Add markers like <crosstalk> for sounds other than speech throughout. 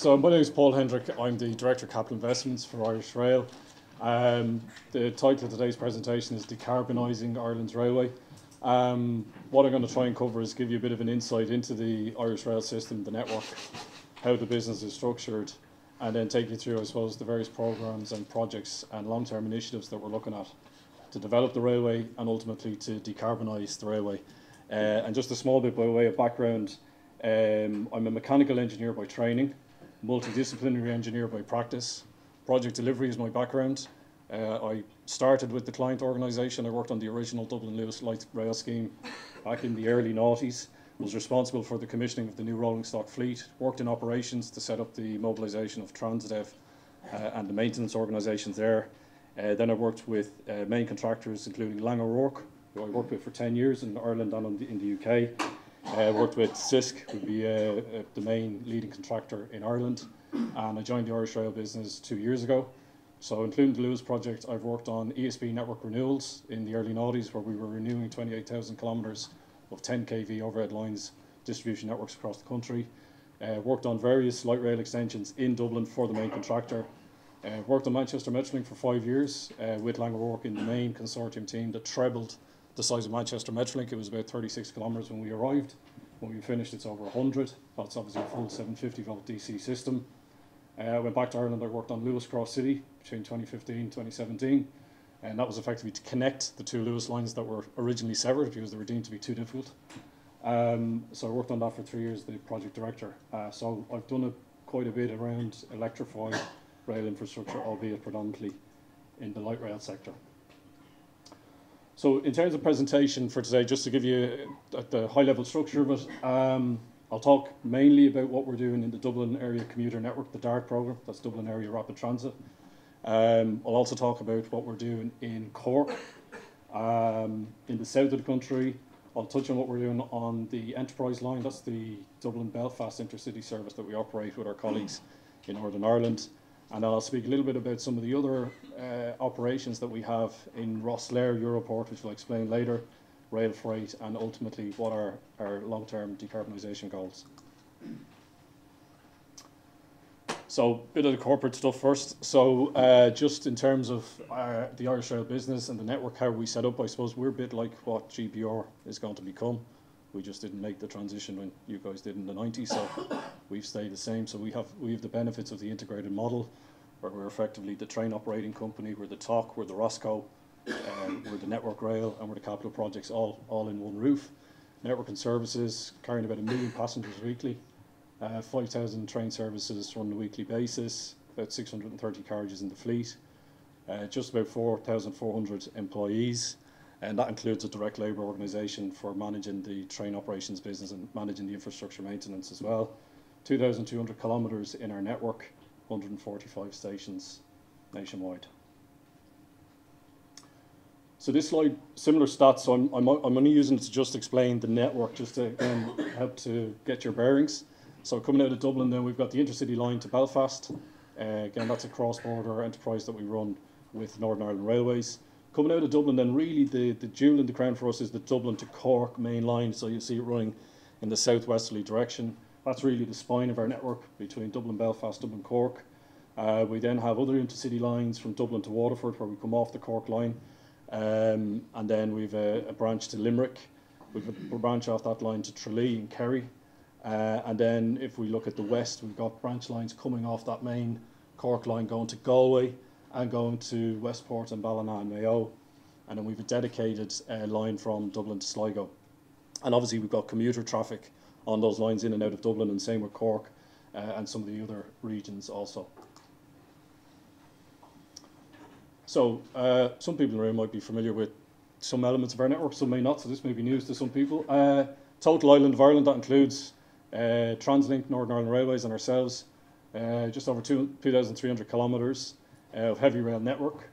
So my name is Paul Hendrick. I'm the Director of Capital Investments for Irish Rail. Um, the title of today's presentation is Decarbonising Ireland's Railway. Um, what I'm going to try and cover is give you a bit of an insight into the Irish rail system, the network, how the business is structured, and then take you through, I suppose, the various programs and projects and long-term initiatives that we're looking at to develop the railway and ultimately to decarbonise the railway. Uh, and just a small bit by way of background, um, I'm a mechanical engineer by training, multidisciplinary engineer by practice. Project delivery is my background. Uh, I started with the client organisation. I worked on the original Dublin Luas Light Rail scheme back in the early noughties. Was responsible for the commissioning of the new rolling stock fleet. Worked in operations to set up the mobilisation of Transdev uh, and the maintenance organisations there. Uh, then I worked with uh, main contractors, including Laing O'Rourke, who I worked with for 10 years in Ireland and in the, UK. I uh, worked with Sisk, would be uh, uh, the main leading contractor in Ireland, and I joined the Irish Rail business two years ago. So, including the Luas project, I've worked on ESB network renewals in the early noughties, where we were renewing 28,000 kilometres of 10 kV overhead lines, distribution networks across the country. Uh, worked on various light rail extensions in Dublin for the main contractor. Uh, worked on Manchester Metrolink for five years uh, with O'Rourke in the main consortium team that trebled the size of Manchester Metrolink. It was about 36 kilometres when we arrived. When we finished, it's over 100. That's obviously a full 750 volt DC system. Uh, I went back to Ireland. I worked on Luas Cross City between 2015 and 2017. And that was effectively to connect the two Luas lines that were originally severed because they were deemed to be too difficult. Um, so I worked on that for three years, the project director. Uh, so I've done a, quite a bit around electrified rail infrastructure, albeit predominantly in the light rail sector. So in terms of presentation for today, just to give you the high level structure of it, um, I'll talk mainly about what we're doing in the Dublin Area Commuter Network, the DART programme, that's Dublin Area Rapid Transit. Um, I'll also talk about what we're doing in Cork, um, in the south of the country. I'll touch on what we're doing on the Enterprise line, that's the Dublin Belfast intercity service that we operate with our colleagues in Northern Ireland. And I'll speak a little bit about some of the other uh, operations that we have in Rosslare Europort, which I'll explain later, rail freight, and ultimately what are our long-term decarbonisation goals. So, a bit of the corporate stuff first. So, uh, just in terms of uh, the Irish Rail business and the network, how we set up, I suppose we're a bit like what GBR is going to become. We just didn't make the transition when you guys did in the 90s, so we've stayed the same. So we have we have the benefits of the integrated model, where we're effectively the train operating company, we're the TOC, we're the ROSCO, um, we're the network rail, and we're the capital projects all all in one roof. Network and services carrying about a million passengers weekly, uh, 5,000 train services on a weekly basis, about 630 carriages in the fleet, uh, just about 4,400 employees and that includes a direct labour organisation for managing the train operations business and managing the infrastructure maintenance as well. 2,200 kilometres in our network, 145 stations nationwide. So this slide, similar stats, so I'm, I'm, I'm only using it to just explain the network, just to help to get your bearings. So coming out of Dublin then we've got the intercity line to Belfast. Uh, again, that's a cross-border enterprise that we run with Northern Ireland Railways. Coming out of Dublin, then really the, the jewel in the crown for us is the Dublin to Cork main line. So you see it running in the southwesterly direction. That's really the spine of our network between Dublin, Belfast, Dublin, Cork. Uh, we then have other intercity lines from Dublin to Waterford, where we come off the Cork line. Um, and then we've a, a, branch to Limerick. We've a, branch off that line to Tralee and Kerry. Uh, and then if we look at the west, we've got branch lines coming off that main Cork line going to Galway and going to Westport and Ballina and Mayo. And then we've a dedicated uh, line from Dublin to Sligo. And obviously we've got commuter traffic on those lines in and out of Dublin and same with Cork uh, and some of the other regions also. So uh, some people in the room might be familiar with some elements of our network, some may not, so this may be news to some people. Uh, total island of Ireland, that includes uh, TransLink, Northern Ireland Railways and ourselves, uh, just over 2,300 kilometres of heavy rail network.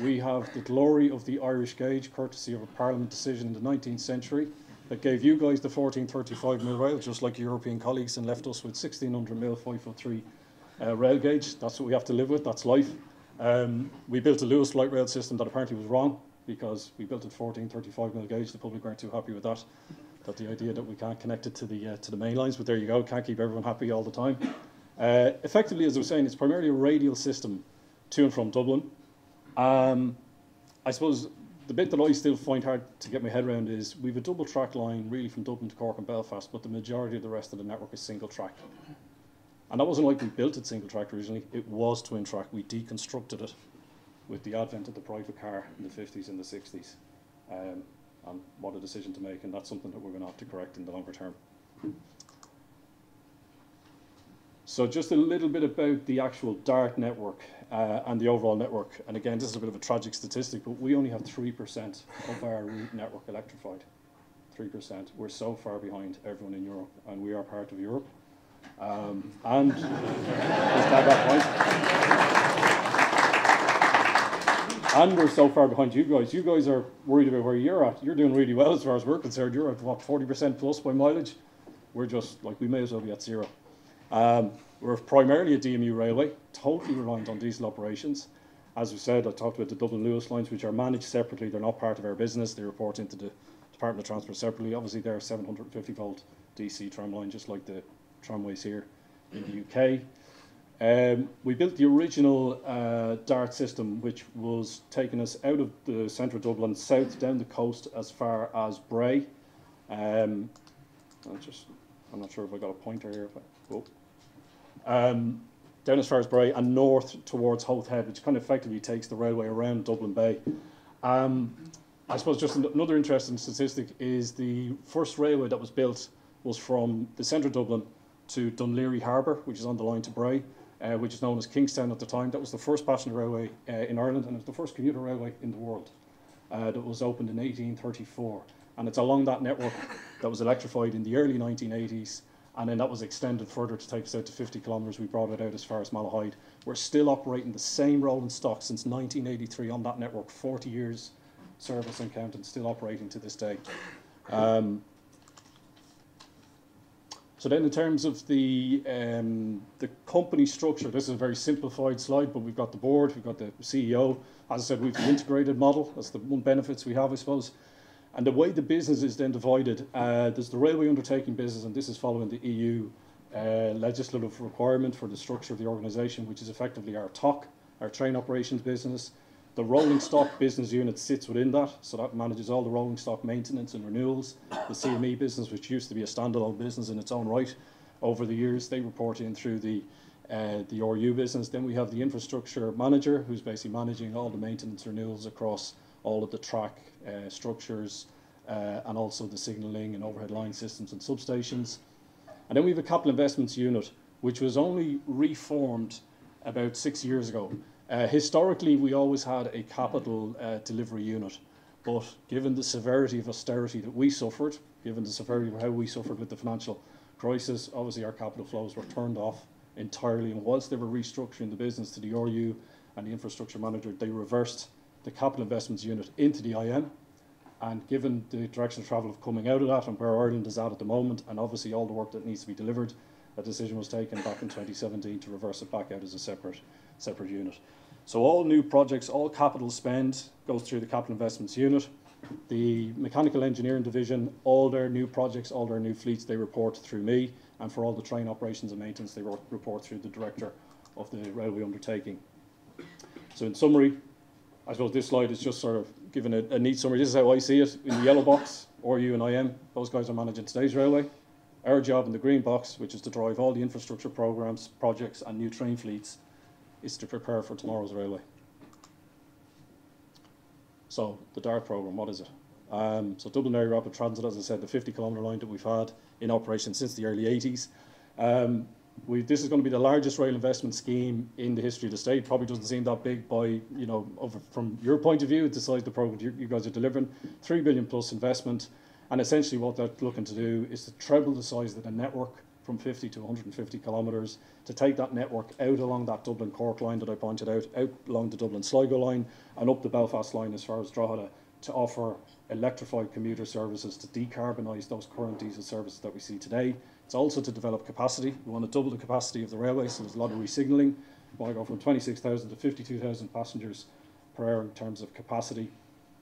We have the glory of the Irish gauge, courtesy of a Parliament decision in the 19th century that gave you guys the 1435 mil rail, just like European colleagues, and left us with 1600 mil 503 uh, rail gauge. That's what we have to live with. That's life. Um, we built a Luas light rail system that apparently was wrong because we built it 1435 mil gauge. The public weren't too happy with that. That the idea that we can't connect it to the uh, to the main lines, but there you go. Can't keep everyone happy all the time. Uh, effectively, as I was saying, it's primarily a radial system to and from Dublin. Um, I suppose the bit that I still find hard to get my head around is we've a double track line really from Dublin to Cork and Belfast, but the majority of the rest of the network is single track. And that wasn't like we built it single track originally, it was twin track. We deconstructed it with the advent of the private car in the 50s and the 60s. Um, and what a decision to make, and that's something that we're going to have to correct in the longer term. So just a little bit about the actual DART network uh, and the overall network. And again, this is a bit of a tragic statistic, but we only have 3% of our route network electrified. 3%. We're so far behind everyone in Europe, and we are part of Europe. Um, and <laughs> just that point. And we're so far behind you guys. You guys are worried about where you're at. You're doing really well as far as we're concerned. You're at what 40% plus by mileage. We're just like we may as well be at zero. Um, we're primarily a DMU railway, totally reliant on diesel operations. As we said, I talked about the Dublin Luas lines, which are managed separately. They're not part of our business. They report into the Department of Transport separately. Obviously, they're 750 volt DC tram line, just like the tramways here in the UK. Um, we built the original uh, DART system, which was taking us out of the centre of Dublin, south down the coast as far as Bray. Um, I'm just, I'm not sure if I got a pointer here. I, oh um, down as far as Bray and north towards Howth Head, which kind of effectively takes the railway around Dublin Bay. Um, I suppose just another interesting statistic is the first railway that was built was from the centre of Dublin to Laoghaire Harbour, which is on the line to Bray, uh, which is known as Kingstown at the time. That was the first passenger railway uh, in Ireland and it was the first commuter railway in the world uh, that was opened in 1834. And it's along that network that was electrified in the early 1980s and then that was extended further to take us out to 50 kilometres. We brought it out as far as Malahide. We're still operating the same rolling stock since 1983 on that network, 40 years service and counting, still operating to this day. Um, so then in terms of the, um, the company structure, this is a very simplified slide, but we've got the board, we've got the CEO. As I said, we've the integrated model. That's the one benefits we have, I suppose. And the way the business is then divided, uh, there's the railway undertaking business, and this is following the EU uh, legislative requirement for the structure of the organisation, which is effectively our TOC, our train operations business. The rolling stock business unit sits within that, so that manages all the rolling stock maintenance and renewals. The CME business, which used to be a standalone business in its own right, over the years they report in through the uh, the RU business. Then we have the infrastructure manager, who's basically managing all the maintenance renewals across all of the track uh, structures uh, and also the signalling and overhead line systems and substations. And then we have a capital investments unit, which was only reformed about six years ago. Uh, historically, we always had a capital uh, delivery unit, but given the severity of austerity that we suffered, given the severity of how we suffered with the financial crisis, obviously our capital flows were turned off entirely. And whilst they were restructuring the business to the RU and the infrastructure manager, they reversed the capital investments unit into the IN. And given the direction of travel of coming out of that and where Ireland is at at the moment, and obviously all the work that needs to be delivered, a decision was taken back in 2017 to reverse it back out as a separate, separate unit. So all new projects, all capital spend goes through the capital investments unit. The mechanical engineering division, all their new projects, all their new fleets, they report through me. And for all the train operations and maintenance, they report through the director of the railway undertaking. So in summary, I suppose this slide is just sort of giving a, a neat summary. This is how I see it in the yellow box, RU and IM. Those guys are managing today's railway. Our job in the green box, which is to drive all the infrastructure programs, projects, and new train fleets, is to prepare for tomorrow's railway. So, the DART program, what is it? Um, so, Dublin Area Rapid Transit, as I said, the 50 kilometre line that we've had in operation since the early 80s. Um, we, this is going to be the largest rail investment scheme in the history of the state. Probably doesn't seem that big by, you know, over, from your point of view, the size of the program you, you guys are delivering. Three billion plus investment. And essentially what they're looking to do is to treble the size of the network from 50 to 150 kilometres, to take that network out along that Dublin Cork line that I pointed out, out along the Dublin Sligo line, and up the Belfast line as far as Drogheda, to offer electrified commuter services to decarbonise those current diesel services that we see today it's also to develop capacity. We want to double the capacity of the railway, so there's a lot of resignaling. We want to go from 26,000 to 52,000 passengers per hour in terms of capacity.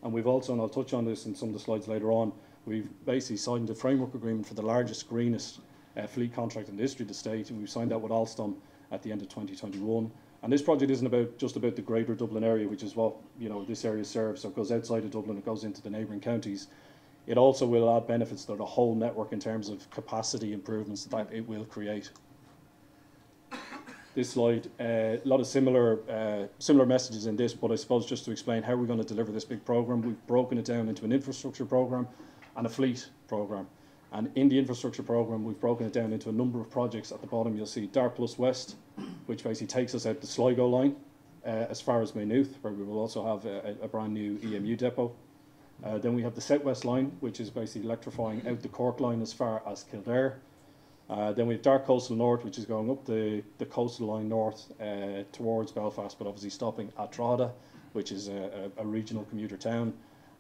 And we've also, and I'll touch on this in some of the slides later on, we've basically signed a framework agreement for the largest, greenest uh, fleet contract in the history of the state, and we've signed that with Alstom at the end of 2021. And this project isn't about just about the greater Dublin area, which is what you know this area serves. So it goes outside of Dublin, it goes into the neighbouring counties. It also will add benefits to the whole network in terms of capacity improvements that it will create. This slide, uh, a lot of similar uh, similar messages in this, but I suppose just to explain how we're going to deliver this big program, we've broken it down into an infrastructure program and a fleet program. And in the infrastructure program, we've broken it down into a number of projects. At the bottom, you'll see Dart Plus West, which basically takes us out the Sligo line uh, as far as Maynooth, where we will also have a, a brand new EMU depot. Uh, then we have the South West line, which is basically electrifying out the Cork line as far as Kildare. Uh, then we have Dart Coastal North, which is going up the, the coastal line north uh, towards Belfast, but obviously stopping at Drogheda, which is a, a, a regional commuter town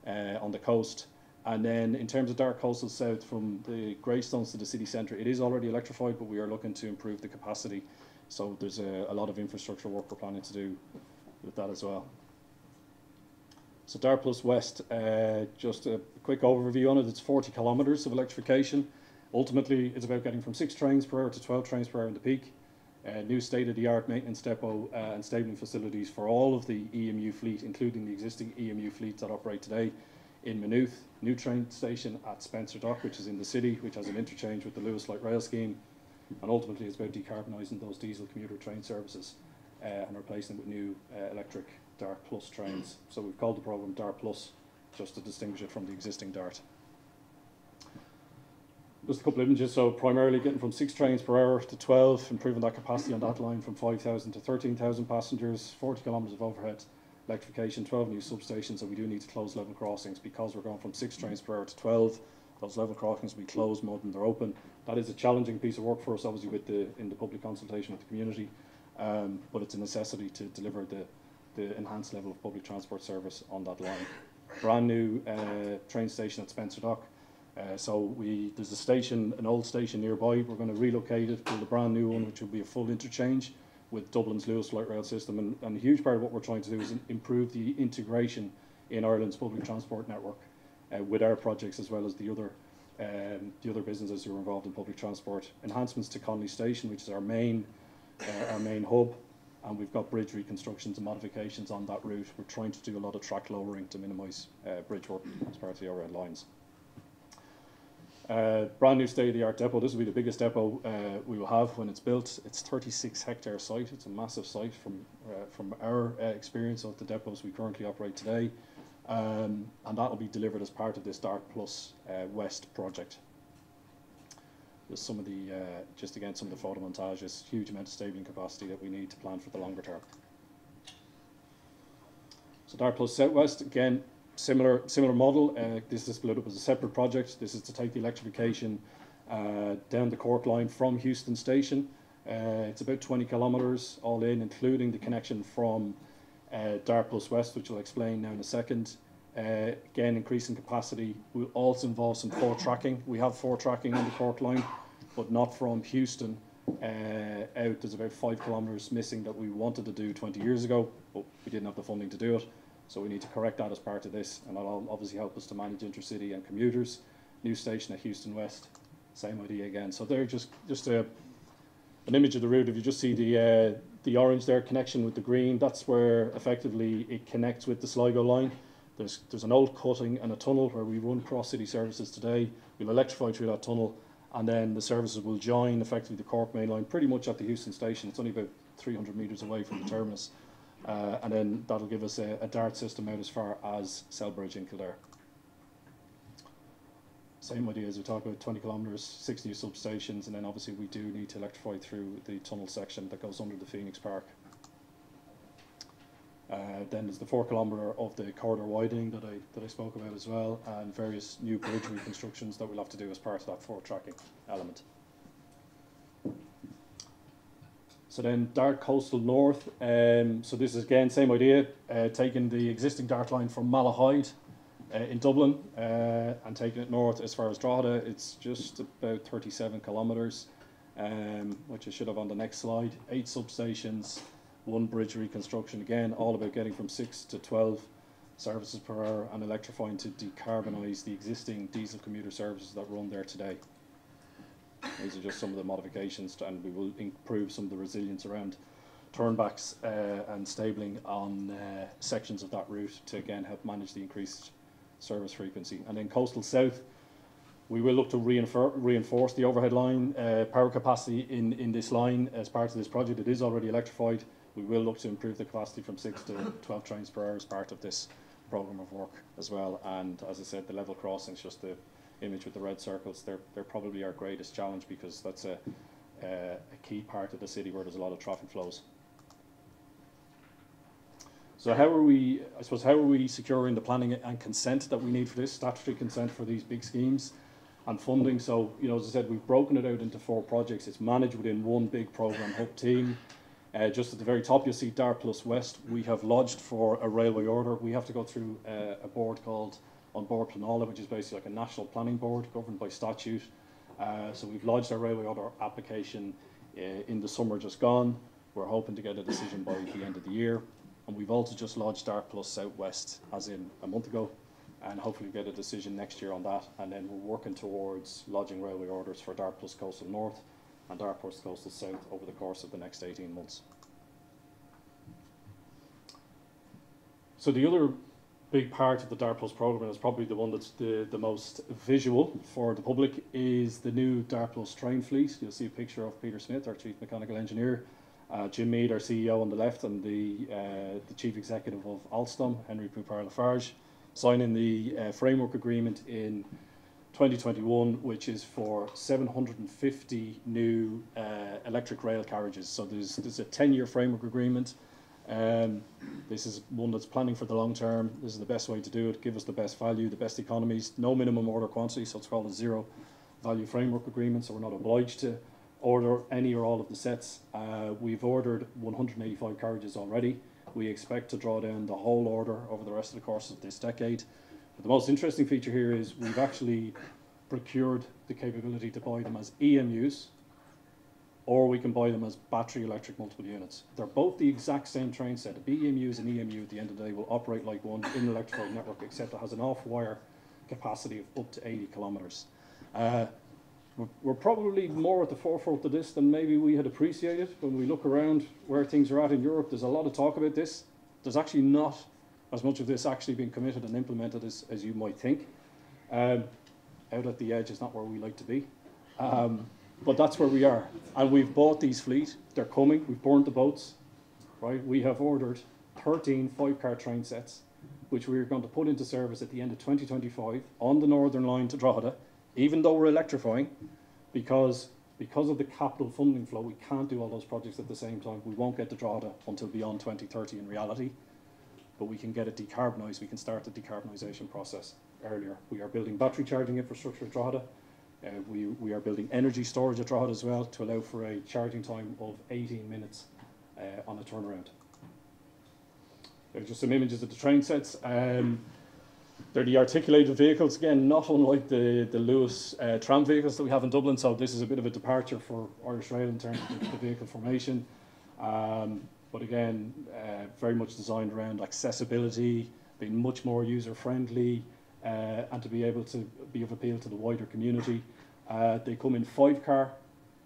uh, on the coast. And then in terms of Dart Coastal South, from the Greystones to the city centre, it is already electrified, but we are looking to improve the capacity. So there's a, a lot of infrastructure work we're planning to do with that as well. So Dart Plus West, uh, just a quick overview on it. It's 40 kilometres of electrification. Ultimately, it's about getting from six trains per hour to 12 trains per hour in the peak. Uh, new state-of-the-art maintenance depot uh, and stabling facilities for all of the EMU fleet, including the existing EMU fleet that operate today in Maynooth. New train station at Spencer Dock, which is in the city, which has an interchange with the Luas Light Rail scheme. And ultimately, it's about decarbonising those diesel commuter train services uh, and replacing them with new uh, electric Dart Plus trains. So we've called the programme Dart Plus just to distinguish it from the existing Dart. Just a couple of images. So primarily getting from six trains per hour to 12, improving that capacity on that line from 5,000 to 13,000 passengers, 40 kilometres of overhead electrification, 12 new substations, and we do need to close level crossings because we're going from six trains per hour to 12. Those level crossings will be closed more than they're open. That is a challenging piece of work for us, obviously, with the in the public consultation with the community, um, but it's a necessity to deliver the, the enhanced level of public transport service on that line. Brand new uh, train station at Spencer Dock. Uh, so we there's a station, an old station nearby. We're going to relocate it, build a brand new one, which will be a full interchange with Dublin's Luas light rail system. And, and a huge part of what we're trying to do is improve the integration in Ireland's public transport network uh, with our projects as well as the other um, the other businesses who are involved in public transport. Enhancements to Connolly Station, which is our main uh, our main hub, and we've got bridge reconstructions and modifications on that route. We're trying to do a lot of track lowering to minimise uh, bridge work as part of the overhead lines. Uh, brand new state-of-the-art depot. This will be the biggest depot uh, we will have when it's built. It's 36 hectare site. It's a massive site from uh, from our uh, experience of the depots we currently operate today, um, and that will be delivered as part of this Dart Plus uh, West project. Some of the uh, just again some of the photo montages. Huge amount of stabling capacity that we need to plan for the longer term. So Dart Plus Southwest again similar similar model. Uh, this is split up as a separate project. This is to take the electrification uh, down the Cork line from Heuston Station. Uh, it's about 20 kilometres all in, including the connection from uh, Dart Plus West, which I'll explain now in a second. Uh, again, increasing capacity will also involve some four tracking. We have four tracking on the Cork line, but not from Heuston uh, out. There's about five kilometres missing that we wanted to do 20 years ago, but we didn't have the funding to do it. So we need to correct that as part of this, and that'll obviously help us to manage intercity and commuters. New station at Heuston West, same idea again. So they're just just a, an image of the route. If you just see the uh, the orange there connection with the green, that's where effectively it connects with the Sligo line. There's there's an old cutting and a tunnel where we run cross city services today. We'll electrify through that tunnel, and then the services will join effectively the Cork main line pretty much at the Heuston station. It's only about 300 metres away from the terminus. Uh, and then that'll give us a, a, dart system out as far as Celbridge in Kildare. Same idea as we talk about 20 kilometres, six new substations, and then obviously we do need to electrify through the tunnel section that goes under the Phoenix Park. Uh, then there's the four kilometre of the corridor widening that I that I spoke about as well, and various new bridge reconstructions that we'll have to do as part of that four tracking element. So then Dart Coastal North, um, so this is again same idea, uh, taking the existing Dart line from Malahide uh, in Dublin uh, and taking it north as far as Drogheda. It's just about 37 kilometres, um, which I should have on the next slide. Eight substations, one bridge reconstruction, again all about getting from 6 to 12 services per hour and electrifying to decarbonise the existing diesel commuter services that run there today. These are just some of the modifications, to, and we will improve some of the resilience around turnbacks uh, and stabling on uh, sections of that route to again help manage the increased service frequency. And then coastal south, we will look to reinfor reinforce the overhead line uh, power capacity in, in this line as part of this project. It is already electrified. We will look to improve the capacity from 6 to 12 trains per hour as part of this programme of work as well. And as I said, the level crossings, just the image with the red circles, they're, they're probably our greatest challenge because that's a, a key part of the city where there's a lot of traffic flows. So how are we, I suppose, how are we securing the planning and consent that we need for this, statutory consent for these big schemes and funding? So, you know, as I said, we've broken it out into four projects. It's managed within one big programme hub team. Uh, just at the very top, you'll see DART Plus West. We have lodged for a railway order. We have to go through uh, a board called An Bord Pleanála, which is basically like a national planning board governed by statute. Uh, so we've lodged our railway order application uh, in the summer just gone. We're hoping to get a decision by the end of the year. And we've also just lodged DART Plus Southwest, as in a month ago, and hopefully get a decision next year on that. And then we're working towards lodging railway orders for DART Plus Coastal North and Coastal South over the course of the next 18 months. So the other big part of the DART program, is probably the one that's the, the most visual for the public, is the new DART train fleet. You'll see a picture of Peter Smith, our Chief Mechanical Engineer, uh, Jim Meade, our CEO on the left, and the, uh, the Chief Executive of Alstom, Henry Poupart-Lafarge, signing the uh, framework agreement in 2021, which is for 750 new uh, electric rail carriages. So there's, there's a 10-year framework agreement. Um, this is one that's planning for the long term. This is the best way to do it. Give us the best value, the best economies, no minimum order quantity, so it's called a zero value framework agreement, so we're not obliged to order any or all of the sets. Uh, we've ordered 185 carriages already. We expect to draw down the whole order over the rest of the course of this decade. But the most interesting feature here is we've actually procured the capability to buy them as EMUs, or we can buy them as battery electric multiple units. They're both the exact same train set. The BEMUs and EMU at the end of the day will operate like one in an electrified network, except it has an off-wire capacity of up to 80 kilometres. Uh, we're, we're probably more at the forefront of this than maybe we had appreciated. When we look around where things are at in Europe, there's a lot of talk about this. There's actually not as much of this actually being committed and implemented as, as you might think. Um, out at the edge is not where we like to be. Um, but that's where we are. And we've bought these fleet. They're coming. We've burned the boats. Right? We have ordered 13 five-car train sets, which we're going to put into service at the end of 2025 on the Northern Line to Drogheda, even though we're electrifying, because because of the capital funding flow, we can't do all those projects at the same time. We won't get to Drogheda until beyond 2030 in reality, but we can get it decarbonised. We can start the decarbonisation process earlier. We are building battery charging infrastructure at Drogheda. Uh, we, we are building energy storage at Drogheda as well to allow for a charging time of 18 minutes uh, on a turnaround. There's just some images of the train sets. Um, they're the articulated vehicles, again, not unlike the, the Luas uh, tram vehicles that we have in Dublin, so this is a bit of a departure for Irish Rail in terms of the, the vehicle formation. Um, but again, uh, very much designed around accessibility, being much more user-friendly, uh, and to be able to be of appeal to the wider community. Uh, they come in five car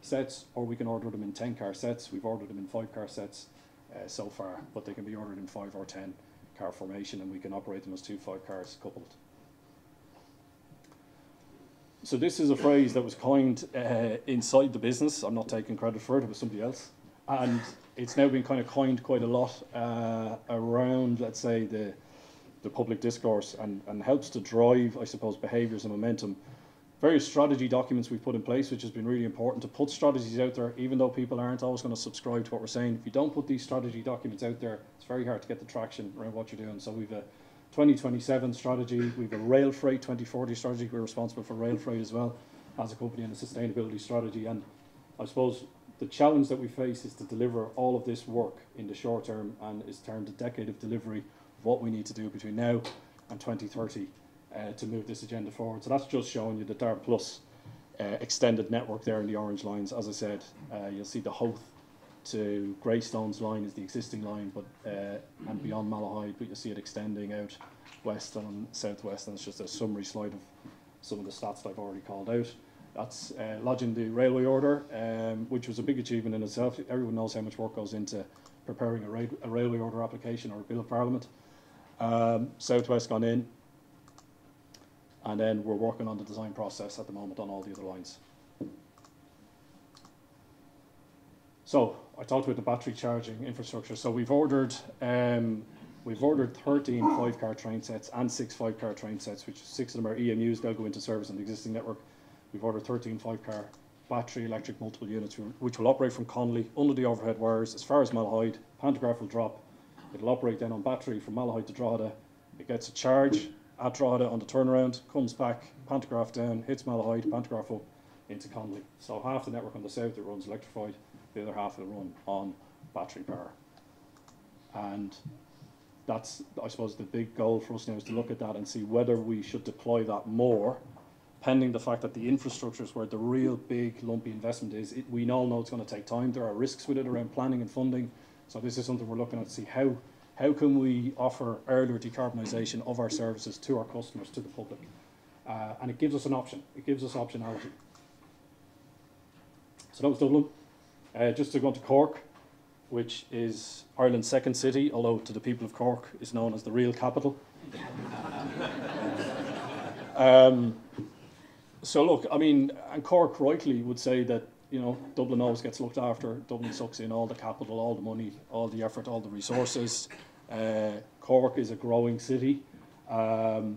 sets, or we can order them in 10 car sets. We've ordered them in five car sets uh, so far, but they can be ordered in five or 10 car formation, and we can operate them as two five cars coupled. So this is a phrase that was coined uh, inside the business. I'm not taking credit for it, it was somebody else. And it's now been kind of coined quite a lot uh, around, let's say, the, the public discourse and, and helps to drive, I suppose, behaviours and momentum various strategy documents we've put in place, which has been really important to put strategies out there, even though people aren't always going to subscribe to what we're saying. If you don't put these strategy documents out there, it's very hard to get the traction around what you're doing. So we've a 2027 strategy, we've a rail freight 2040 strategy. We're responsible for rail freight as well as a company and a sustainability strategy. And I suppose the challenge that we face is to deliver all of this work in the short term and is termed a decade of delivery of what we need to do between now and 2030 uh, to move this agenda forward. So that's just showing you the DART Plus uh, extended network there in the orange lines. As I said, uh, you'll see the Howth to Greystones line is the existing line, but uh, and beyond Malahide, but you'll see it extending out west and southwest, and it's just a summary slide of some of the stats that I've already called out. That's uh, lodging the railway order, um, which was a big achievement in itself. Everyone knows how much work goes into preparing a, ra a railway order application or a bill of parliament. Um, Southwest gone in, and then we're working on the design process at the moment on all the other lines. So I talked about the battery charging infrastructure. So we've ordered um, we've ordered 13 five-car train sets and six five-car train sets, which six of them are EMUs. They'll go into service on the existing network. We've ordered 13 five-car battery electric multiple units, which will operate from Connolly under the overhead wires as far as Malahide. Pantograph will drop. It'll operate then on battery from Malahide to Drogheda. It gets a charge at Drogheda on the turnaround, comes back, pantograph down, hits Malahide, pantograph up into Connolly. So half the network on the south it runs electrified, the other half will run on battery power. And that's, I suppose, the big goal for us now is to look at that and see whether we should deploy that more, pending the fact that the infrastructure is where the real big lumpy investment is. It, we all know it's going to take time. There are risks with it around planning and funding. So this is something we're looking at to see how how can we offer earlier decarbonisation of our services to our customers, to the public? Uh, and it gives us an option. It gives us optionality. So that was Dublin. Uh, just to go on to Cork, which is Ireland's second city, although to the people of Cork is known as the real capital. <laughs> um, so look, I mean, and Cork rightly would say that you know Dublin always gets looked after. Dublin sucks in all the capital, all the money, all the effort, all the resources. Uh, Cork is a growing city, um,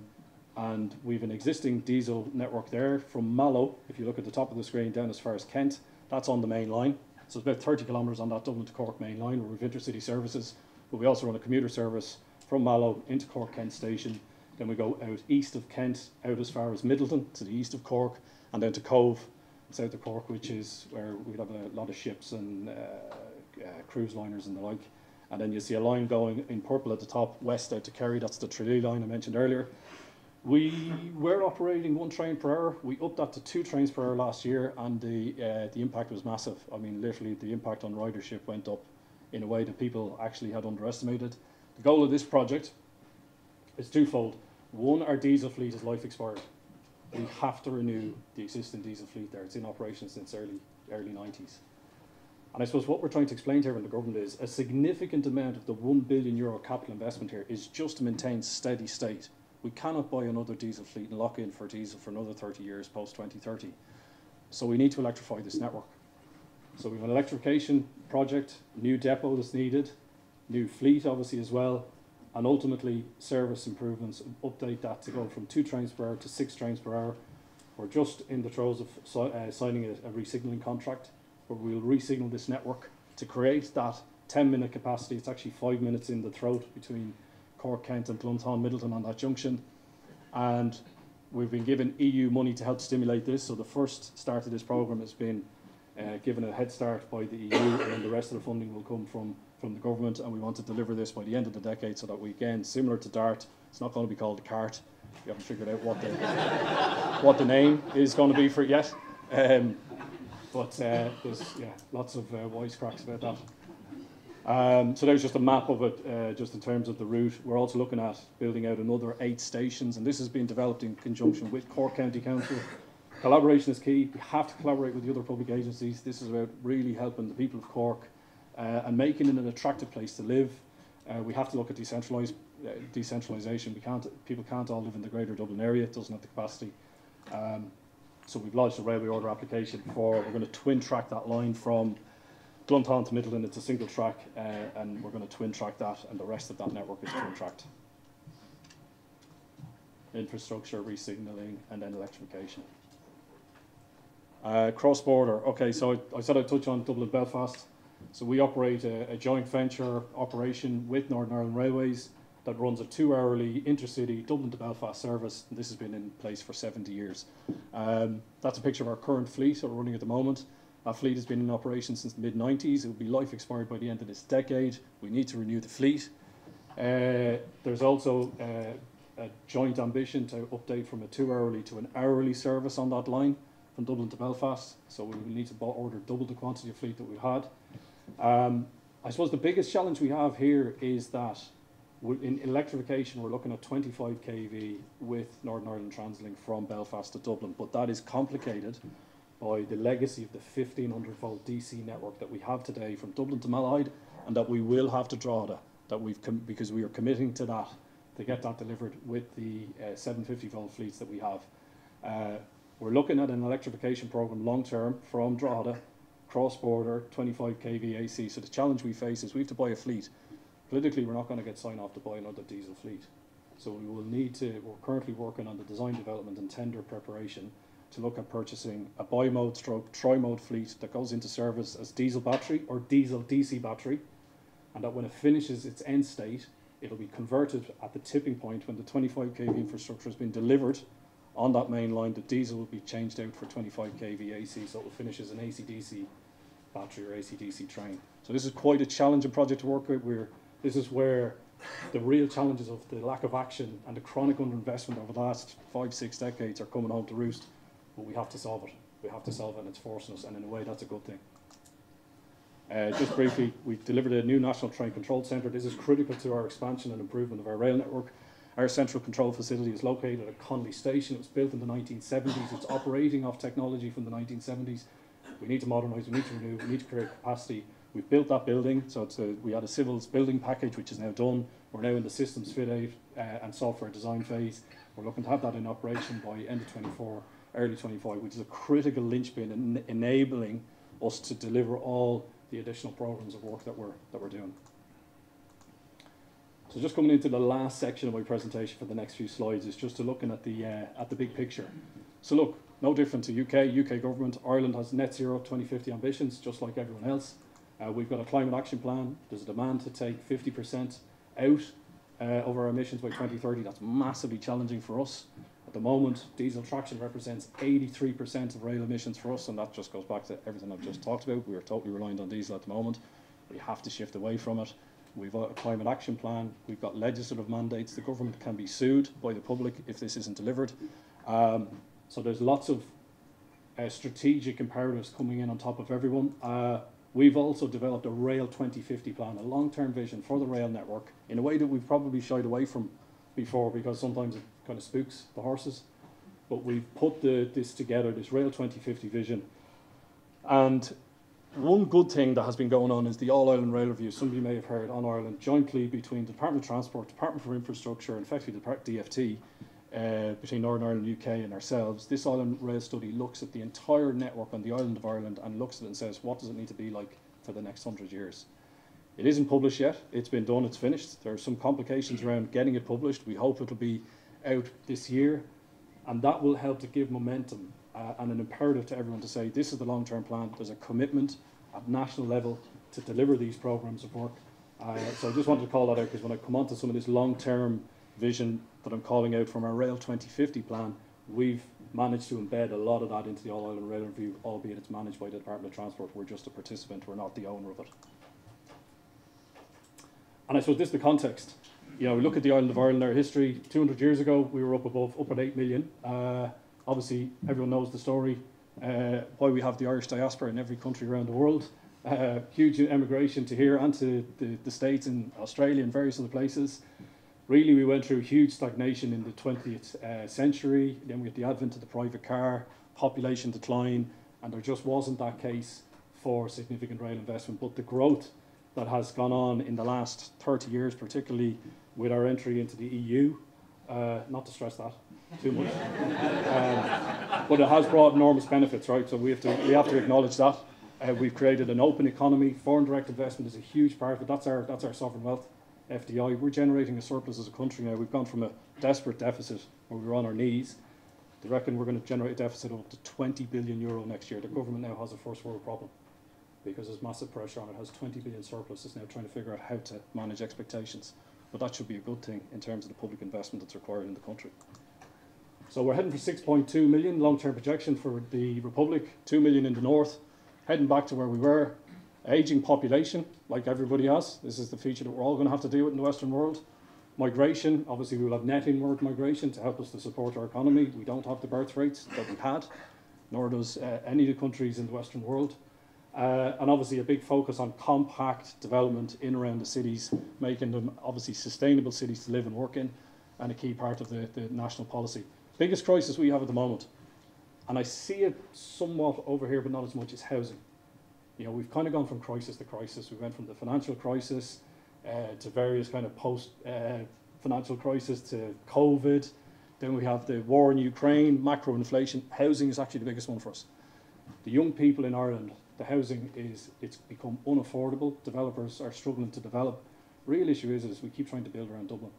and we've an existing diesel network there from Mallow. If you look at the top of the screen, down as far as Kent, that's on the main line. So it's about 30 kilometres on that Dublin to Cork main line where we've intercity services, but we also run a commuter service from Mallow into Cork Kent Station. Then we go out east of Kent, out as far as Midleton, to the east of Cork, and then to Cobh, south of Cork, which is where we have a lot of ships and uh, uh, cruise liners and the like. And then you see a line going in purple at the top, west out to Kerry. That's the Tralee line I mentioned earlier. We were operating one train per hour. We upped that to two trains per hour last year, and the uh, the impact was massive. I mean, literally, the impact on ridership went up in a way that people actually had underestimated. The goal of this project is twofold. One, our diesel fleet is life expired. We have to renew the existing diesel fleet there. It's in operation since early early 90s. And I suppose what we're trying to explain here in the government is a significant amount of the 1 billion euro capital investment here is just to maintain steady state. We cannot buy another diesel fleet and lock in for diesel for another 30 years post 2030. So we need to electrify this network. So we have an electrification project, new depot that's needed, new fleet obviously as well, and ultimately service improvements, update that to go from two trains per hour to six trains per hour. We're just in the throes of uh, signing a, a resignaling contract where we'll resignal this network to create that 10 minute capacity. It's actually five minutes in the throat between Cork, Kent and Glounthaune, Midleton on that junction. And we've been given EU money to help stimulate this. So the first start of this programme has been uh, given a head start by the EU and the rest of the funding will come from, from the government and we want to deliver this by the end of the decade so that we, again, similar to DART, it's not going to be called the CART. We haven't figured out what the, <laughs> what the name is going to be for it yet. Um, but uh, there's yeah, lots of uh, wisecracks about that. Um, so there's just a map of it, uh, just in terms of the route. We're also looking at building out another eight stations, and this has been developed in conjunction with Cork County Council. Collaboration is key. We have to collaborate with the other public agencies. This is about really helping the people of Cork and making it an attractive place to live. Uh, we have to look at decentralised uh, decentralisation. We can't, people can't all live in the greater Dublin area. It doesn't have the capacity. Um, so we've lodged a railway order application for, we're going to twin track that line from Glounthaune to Midleton. It's a single track uh, and we're going to twin track that and the rest of that network is twin tracked. Infrastructure, resignaling and then electrification. Uh, cross border, okay, so I, I, said I'd touch on Dublin Belfast. So we operate a, a joint venture operation with Northern Ireland Railways that runs a two-hourly intercity Dublin to Belfast service. And this has been in place for 70 years. Um, that's a picture of our current fleet that we're running at the moment. Our fleet has been in operation since the mid-90s. It will be life expired by the end of this decade. We need to renew the fleet. Uh, there's also uh, a joint ambition to update from a two-hourly to an hourly service on that line from Dublin to Belfast. So we will need to order double the quantity of fleet that we had. Um, I suppose the biggest challenge we have here is that in electrification, we're looking at 25 kV with Northern Ireland Translink from Belfast to Dublin, but that is complicated by the legacy of the 1500 volt DC network that we have today from Dublin to Malahide and that we will have to Drogheda, that we've because we are committing to that to get that delivered with the uh, 750 volt fleets that we have. Uh, we're looking at an electrification program long term from Drogheda, cross border, 25 kV AC. So the challenge we face is we have to buy a fleet. Politically, we're not going to get sign off to buy another diesel fleet. So we will need to, we're currently working on the design development and tender preparation to look at purchasing a bi-mode stroke tri-mode fleet that goes into service as diesel battery or diesel DC battery and that when it finishes its end state it'll be converted at the tipping point when the 25 kV infrastructure has been delivered on that main line the diesel will be changed out for 25 kV AC so it will finish as an AC-DC battery or AC-DC train. So this is quite a challenging project to work with. We're, this is where the real challenges of the lack of action and the chronic underinvestment over the last five, six decades are coming home to roost but we have to solve it. We have to solve it, and it's forcing us, and in a way, that's a good thing. Uh, just briefly, we've delivered a new National Train Control Centre. This is critical to our expansion and improvement of our rail network. Our central control facility is located at Connolly Station. It was built in the 1970s. It's operating off technology from the 1970s. We need to modernise, we need to renew, we need to create capacity. We've built that building, so a, we had a civils building package which is now done. We're now in the systems fit out uh, and software design phase. We're looking to have that in operation by end of 24 early 25, which is a critical linchpin in enabling us to deliver all the additional programs of work that we're, that we're doing. So just coming into the last section of my presentation for the next few slides is just to looking at the, uh, at the big picture. So look, no different to UK, UK government, Ireland has net zero 2050 ambitions, just like everyone else. Uh, we've got a climate action plan. There's a demand to take 50% out uh, of our emissions by 2030. That's massively challenging for us. At the moment, diesel traction represents 83% of rail emissions for us, and that just goes back to everything I've just talked about. We are totally reliant on diesel at the moment. We have to shift away from it. We've got a climate action plan. We've got legislative mandates. The government can be sued by the public if this isn't delivered. Um, so there's lots of uh, strategic imperatives coming in on top of everyone. Uh, we've also developed a Rail 2050 plan, a long-term vision for the rail network in a way that we've probably shied away from before because sometimes it kind of spooks the horses. But we've put the, this together, this Rail 2050 vision. And one good thing that has been going on is the All Ireland Rail Review, some of you may have heard on Ireland, jointly between the Department of Transport, Department for Infrastructure, and effectively the DFT, uh, between Northern Ireland, UK, and ourselves. This Island Rail study looks at the entire network on the island of Ireland and looks at it and says, what does it need to be like for the next hundred years? It isn't published yet. It's been done. It's finished. There are some complications around getting it published. We hope it'll be out this year, and that will help to give momentum uh, and an imperative to everyone to say this is the long-term plan. There's a commitment at national level to deliver these programs of work. Uh, so I just wanted to call that out because when I come on to some of this long-term vision that I'm calling out from our Rail 2050 plan, we've managed to embed a lot of that into the All Ireland Rail Review, albeit it's managed by the Department of Transport. We're just a participant, we're not the owner of it. And I suppose this is the context you know, look at the island of Ireland, our history. 200 years ago, we were up above, up at 8 million. Uh, obviously, everyone knows the story, uh, why we have the Irish diaspora in every country around the world. Uh, huge emigration to here and to the, the States and Australia and various other places. Really, we went through huge stagnation in the 20th uh, century. Then we had the advent of the private car, population decline, and there just wasn't that case for significant rail investment. But the growth that has gone on in the last 30 years, particularly with our entry into the EU. Uh, not to stress that too much, um, but it has brought enormous benefits, right? So we have to we have to acknowledge that. Uh, we've created an open economy. Foreign direct investment is a huge part of it. That's our that's our sovereign wealth, FDI. We're generating a surplus as a country now. We've gone from a desperate deficit where we were on our knees. They reckon we're going to generate a deficit of up to 20 billion euro next year. The government now has a first world problem because there's massive pressure on it. it has 20 billion surplus. It's now trying to figure out how to manage expectations. But that should be a good thing in terms of the public investment that's required in the country. So we're heading for 6.2 million long-term projection for the Republic, 2 million in the north, heading back to where we were. Aging population, like everybody has. This is the feature that we're all going to have to deal with in the Western world. Migration, obviously we will have net inward migration to help us to support our economy. We don't have the birth rates that we had, nor does uh, any of the countries in the Western world. Uh, and obviously a big focus on compact development in around the cities, making them obviously sustainable cities to live and work in, and a key part of the, the national policy. Biggest crisis we have at the moment, and I see it somewhat over here, but not as much as housing. You know, we've kind of gone from crisis to crisis. We went from the financial crisis uh, to various kind of post uh, financial crisis to COVID. Then we have the war in Ukraine, macro inflation. Housing is actually the biggest one for us. The young people in Ireland, the housing is it's become unaffordable. Developers are struggling to develop. Real issue is is we keep trying to build around Dublin.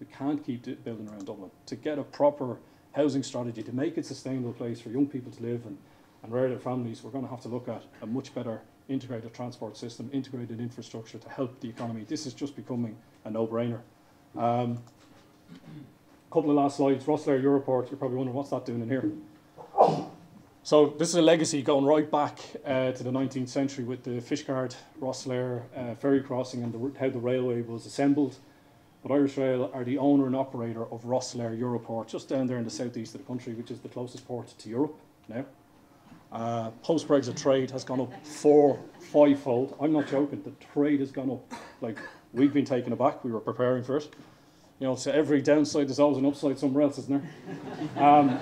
We can't keep building around Dublin. To get a proper housing strategy, to make it a sustainable place for young people to live and, and their families, we're going to have to look at a much better integrated transport system, integrated infrastructure to help the economy. This is just becoming a no-brainer. Um, couple of last slides. Rosslare Europort, you're probably wondering what's that doing in here. So this is a legacy going right back uh, to the 19th century with the Fishguard, Rosslare uh, ferry crossing and the, how the railway was assembled. But Irish Rail are the owner and operator of Rosslare Europort, just down there in the southeast of the country, which is the closest port to Europe now. Uh, Post-Brexit trade has gone up four, five-fold. I'm not joking. The trade has gone up. Like we've been taken aback. We were preparing for it. You know, to every downside, there's always an upside somewhere else, isn't there? Um,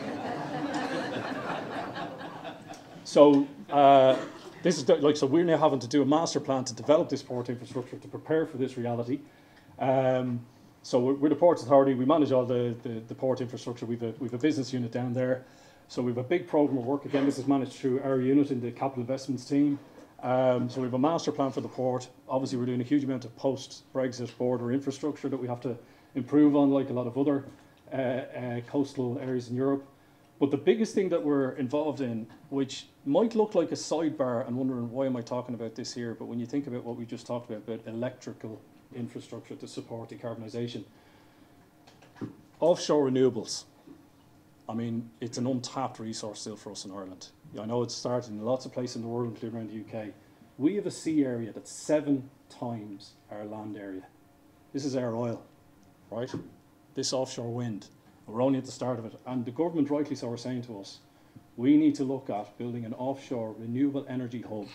so uh, this is like so we're now having to do a master plan to develop this port infrastructure to prepare for this reality. Um, so we're, we're, the Port Authority. We manage all the, the, the port infrastructure. We've a, we've a business unit down there. So we have a big program of work. Again, this is managed through our unit in the capital investments team. Um, so we have a master plan for the port. Obviously, we're doing a huge amount of post-Brexit border infrastructure that we have to improve on, like a lot of other uh, uh, coastal areas in Europe. But the biggest thing that we're involved in, which might look like a sidebar and wondering why am I talking about this here, but when you think about what we just talked about, about electrical infrastructure to support decarbonisation, offshore renewables. I mean, it's an untapped resource still for us in Ireland. I know it's starting in lots of places in the world, including around the UK. We have a sea area that's seven times our land area. This is our oil, right? This offshore wind. We're only at the start of it. And the government, rightly so, are saying to us, we need to look at building an offshore renewable energy hub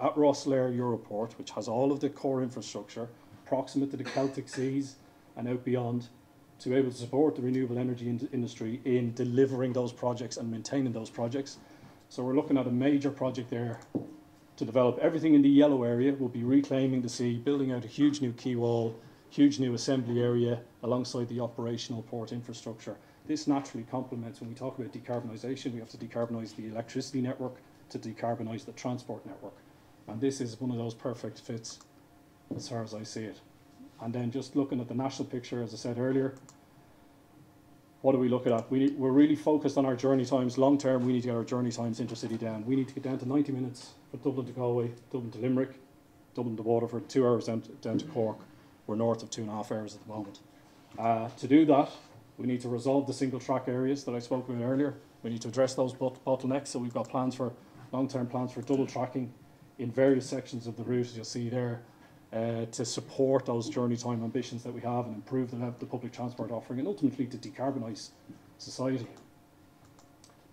at Rosslare Europort, which has all of the core infrastructure, proximate to the Celtic Seas and out beyond, to be able to support the renewable energy in industry in delivering those projects and maintaining those projects. So we're looking at a major project there to develop everything in the yellow area. We'll be reclaiming the sea, building out a huge new quay wall, huge new assembly area alongside the operational port infrastructure. This naturally complements when we talk about decarbonisation, we have to decarbonise the electricity network to decarbonise the transport network. And this is one of those perfect fits as far as I see it. And then just looking at the national picture, as I said earlier, what are we looking at? We we're really focused on our journey times. Long term, we need to get our journey times intercity down. We need to get down to 90 minutes for Dublin to Galway, Dublin to Limerick, Dublin to Waterford, two hours down to, down to Cork. We're north of two and a half hours at the moment. Uh, to do that, we need to resolve the single track areas that I spoke about earlier. We need to address those bot bottlenecks. So we've got plans for long-term plans for double tracking in various sections of the route, as you'll see there, uh, to support those journey time ambitions that we have and improve the, the public transport offering and ultimately to decarbonise society.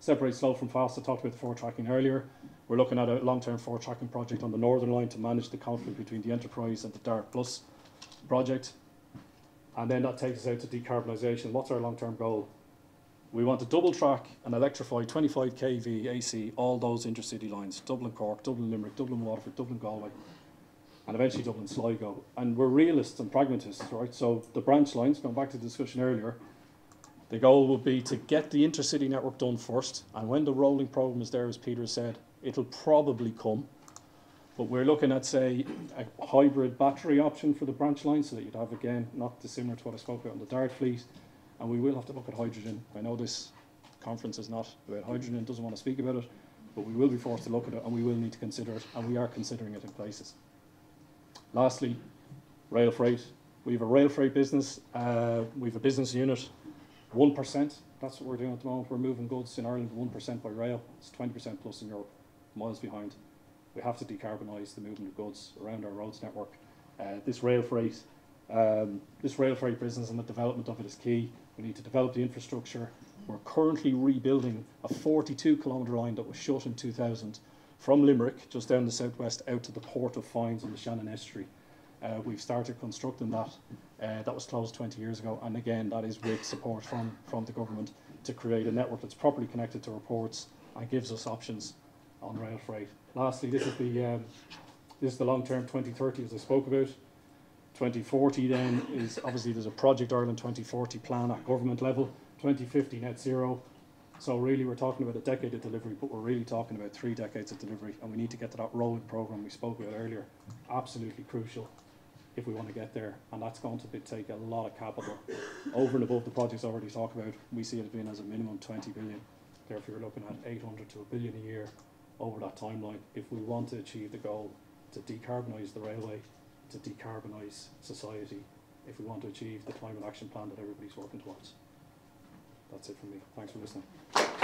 Separate slow from fast, I talked about the four tracking earlier. We're looking at a long-term four tracking project on the Northern Line to manage the conflict between the Enterprise and the Dart Plus project. And then that takes us out to decarbonisation. What's our long-term goal? We want to double track and electrify 25 kV AC, all those intercity lines, Dublin Cork, Dublin Limerick, Dublin Waterford, Dublin Galway, and eventually Dublin Sligo. And we're realists and pragmatists, right? So the branch lines, going back to the discussion earlier, the goal would be to get the intercity network done first. And when the rolling programme is there, as Peter said, it'll probably come. But we're looking at, say, a hybrid battery option for the branch line so that you'd have, again, not dissimilar to what I spoke about on the Dart fleet. And we will have to look at hydrogen. I know this conference is not about hydrogen, doesn't want to speak about it, but we will be forced to look at it and we will need to consider it, and we are considering it in places. Lastly, rail freight. We have a rail freight business. Uh, we have a business unit. 1%, that's what we're doing at the moment. We're moving goods in Ireland 1% by rail. It's 20% plus in Europe, miles behind. We have to decarbonise the movement of goods around our roads network. Uh, this rail freight, um, this rail freight business and the development of it is key. We need to develop the infrastructure. We're currently rebuilding a 42 kilometre line that was shut in 2000 from Limerick, just down the southwest, out to the port of Foynes on the Shannon Estuary. Uh, we've started constructing that. Uh, that was closed 20 years ago, and again, that is with support from, from the government to create a network that's properly connected to our ports and gives us options on rail freight. Lastly, this is the um, this is the long term 2030 as I spoke about. 2040 then is obviously there's a Project Ireland 2040 plan at government level. 2050 net zero. So really we're talking about a decade of delivery, but we're really talking about three decades of delivery, and we need to get to that rolling program we spoke about earlier. Absolutely crucial if we want to get there, and that's going to be, take a lot of capital over and above the projects I already talked about. We see it being as a minimum 20 billion. Therefore, you're looking at 800 to a billion a year over that timeline if we want to achieve the goal to decarbonise the railway, to decarbonise society, if we want to achieve the climate action plan that everybody's working towards. That's it from me. Thanks for listening.